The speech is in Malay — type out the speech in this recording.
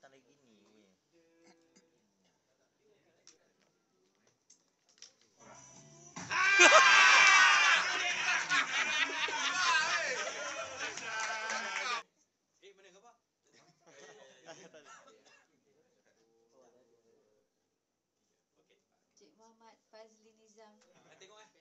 datang lagi ni weh. Cik Muhammad Fazli Nizam. Tengok eh.